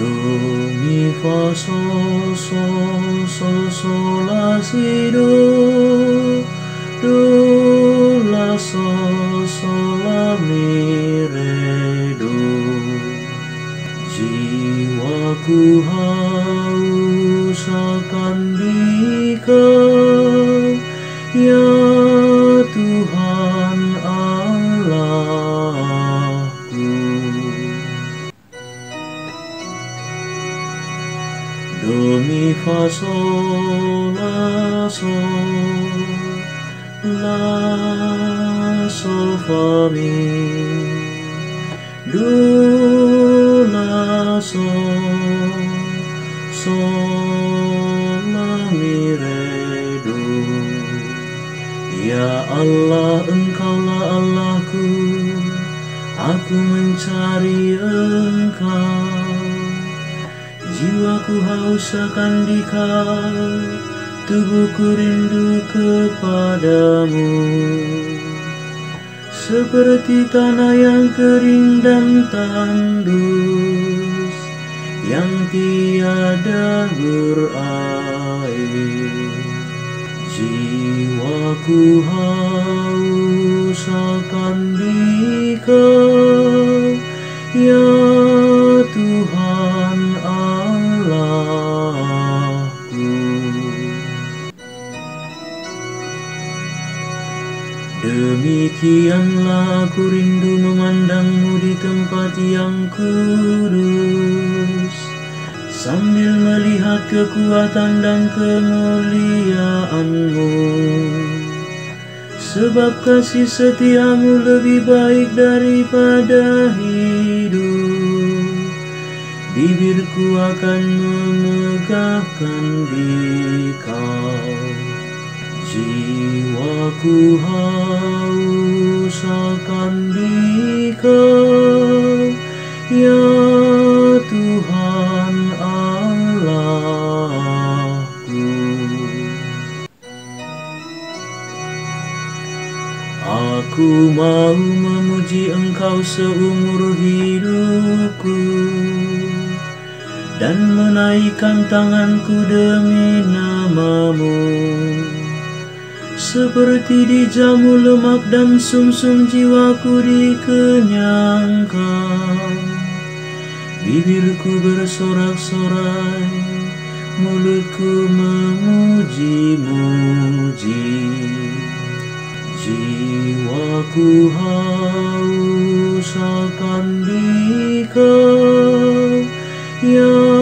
Do mi fa sol sol sol sol la si do do la sol sol la mi re do jiwaku haus akan dikau ya fa sol la sol la sol fa mi do la sol sol la mi re do Ya Allah engkaulah Allahku Aku mencari engkau Jiwaku haus akan dikau Tubuhku rindu kepadamu. Seperti tanah yang kering dan tandus Yang tiada berair. Jiwaku haus akan dikau Ya Demikianlah aku rindu memandangmu di tempat yang kudus. Sambil melihat kekuatan dan kemuliaanmu. Sebab kasih setiamu lebih baik daripada hidup. Bibirku akan memegahkan dikau Jiwaku haus akan dikau. Ya Tuhan Allahku. Aku mau memuji engkau seumur hidupku Dan menaikkan tanganku demi namamu Seperti dijamu lemak dan sumsum jiwaku dikenyangkan. Bibirku bersorak-sorai Mulutku memuji-muji. Jiwaku haus akan dikau Ya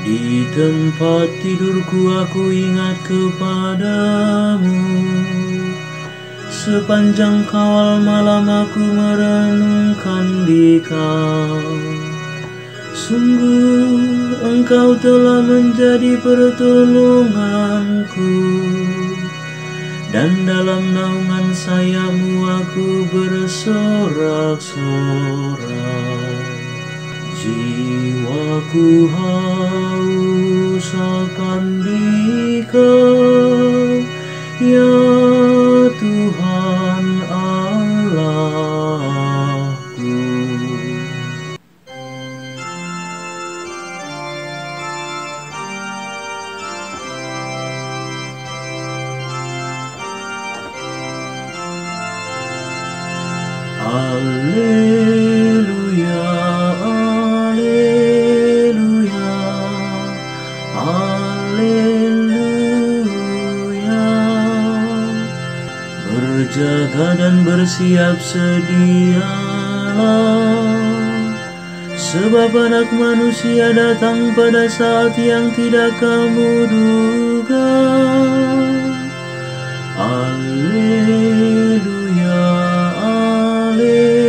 Di tempat tidurku aku ingat kepadamu. Sepanjang kawal malam aku merenungkan di kau Sungguh engkau telah menjadi pertolonganku. Dan dalam naungan sayapmu aku bersorak-sorai Jiwaku haus akan dikau Ya Berjaga dan bersiap sedialah, sebab anak manusia datang pada saat yang tidak kamu duga. Alleluia, Alleluia,